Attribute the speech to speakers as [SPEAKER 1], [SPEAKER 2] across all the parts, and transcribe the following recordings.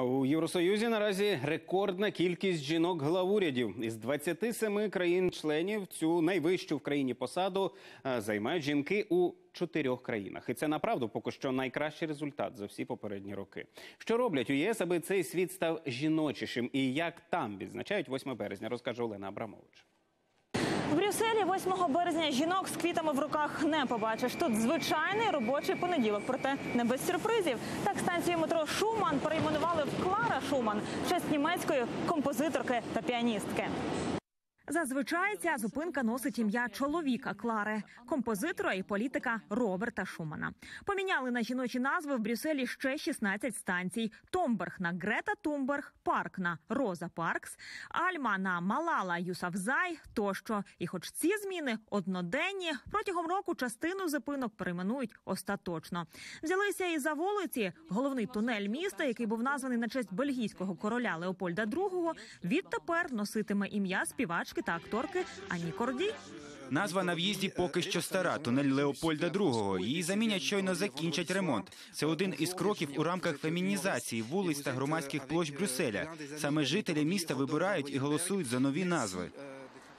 [SPEAKER 1] У Євросоюзі наразі рекордна кількість жінок главурядів. Із 27 країн-членів цю найвищу в країні посаду е, займають жінки у чотирьох країнах. І це направду поки що найкращий результат за всі попередні роки. Що роблять у єС, аби цей світ став жіночішим? І як там відзначають 8 березня, розкаже Олена Абрамович.
[SPEAKER 2] В Брюсселі 8 березня жінок з квітами в руках не побачиш. Тут звичайний робочий понеділок, проте не без сюрпризів. Так станцію метро Шуман перейменували в Клара Шуман, в честь німецької композиторки та піаністки. Зазвичай ця зупинка носить ім'я чоловіка Клари, композитора і політика Роберта Шумана. Поміняли на жіночі назви в Брюсселі ще 16 станцій: Томберг на Грета Тумберг, Парк на Роза Паркс, Альма на Малала Юсафзай тощо. І, хоч ці зміни одноденні, протягом року частину зупинок перейменують остаточно. Взялися і за вулиці. Головний тунель міста, який був названий на честь бельгійського короля Леопольда II, відтепер носитиме ім'я співачки та акторки Ані Корді.
[SPEAKER 3] Назва на в'їзді поки що стара тунель Леопольда II. Її замінять щойно закінчать ремонт. Це один із кроків у рамках фемінізації вулиць та громадських площ Брюсселя. Саме жителі міста вибирають і голосують за нові назви.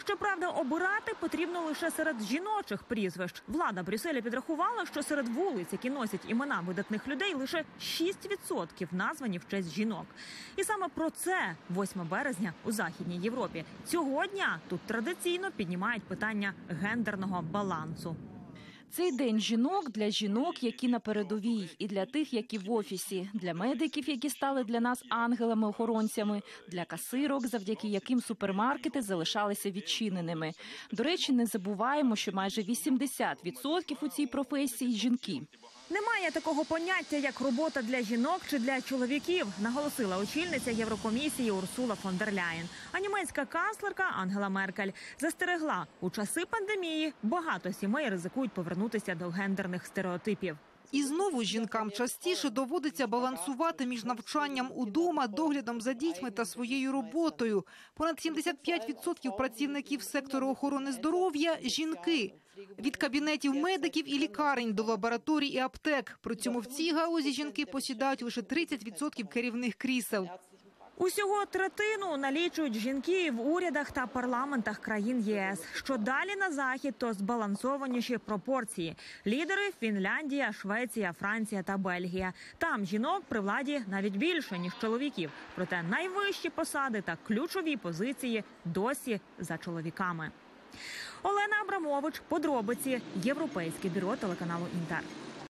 [SPEAKER 2] Щоправда, обирати потрібно лише серед жіночих прізвищ. Влада Брюсселя підрахувала, що серед вулиць, які носять імена видатних людей, лише 6% названі в честь жінок. І саме про це 8 березня у західній Європі цього дня тут традиційно піднімають питання гендерного балансу.
[SPEAKER 4] Цей день жінок для жінок, які на передовій, і для тих, які в офісі, для медиків, які стали для нас ангелами-охоронцями, для касирок, завдяки яким супермаркети залишалися відчиненими. До речі, не забуваємо, що майже 80% у цій професії жінки.
[SPEAKER 2] Немає такого поняття, як робота для жінок чи для чоловіків, наголосила очільниця Єврокомісії Урсула фон дер Ляєн. А німецька канцлерка Ангела Меркель застерегла у часи пандемії багато сімей ризикують повернутися до гендерних стереотипів.
[SPEAKER 5] І знову жінкам частіше доводиться балансувати між навчанням удома, доглядом за дітьми та своєю роботою. Понад 75% працівників сектору охорони здоров'я жінки. Від кабінетів медиків і лікарень до лабораторій і аптек. При цьому в цій галузі жінки посідають лише 30% керівних крісел.
[SPEAKER 2] Усього третину налічують жінки в урядах та парламентах країн ЄС. Що далі на захід, то збалансованіші пропорції. Лідери Фінляндія, Швеція, Франція та Бельгія. Там жінок при владі навіть більше ніж чоловіків. Проте найвищі посади та ключові позиції досі за чоловіками. Олена Абрамович, подробиці, Європейське бюро телеканалу Інтер.